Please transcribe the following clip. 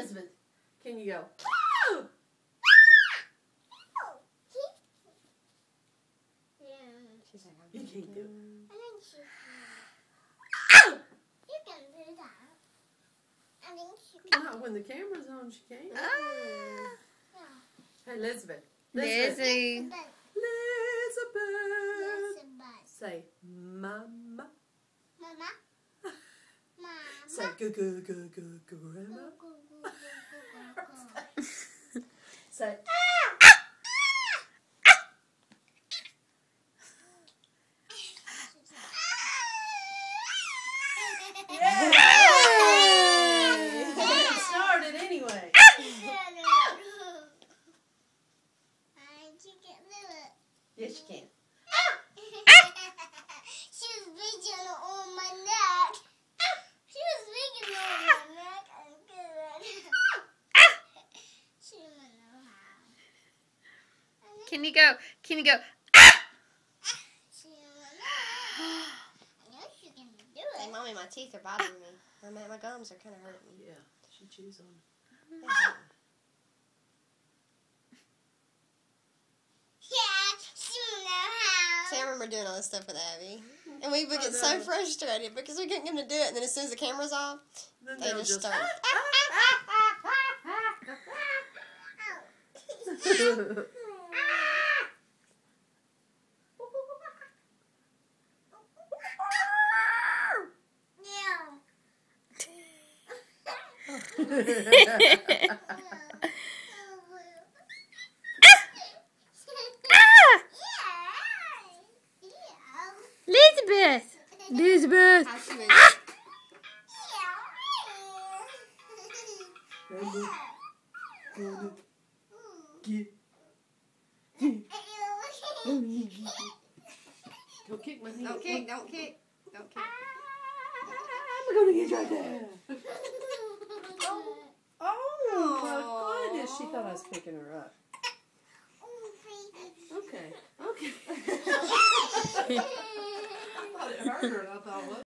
Elizabeth, can you go? She's like, You can't do it. I think she can. You can do that. I think she can. Not when the camera's on, she can't. Ah. Hey, Elizabeth. Elizabeth. Lizzie. But Elizabeth. Say, Mama. Mama. Mama. Say, go, go, go, go, go, grandma. Go, go, go, go, go, go, go. Say, Yay! It started anyway. Yes, you can. She was reaching on my neck. She was reaching on my neck. I'm good. She don't know how. Can you go? Can you go? She don't know. Yes, you can do Hey, mommy, my teeth are bothering me. My, my gums are kind of hurting me. Yeah, she chews on it. They hurt me. Yeah, she don't. See, I remember doing all this stuff with Abby. And we would I get so frustrated because we couldn't get them to do it. And then as soon as the camera's off, Then they they'll just just. start. Elizabeth! Elizabeth! Rainbow, gonna get you. Don't kick my knee. Don't kick, don't kick, don't kick. I'm gonna get you right there. Oh, my goodness. She thought I was picking her up. Okay. Okay. I thought it hurt her and I thought, what?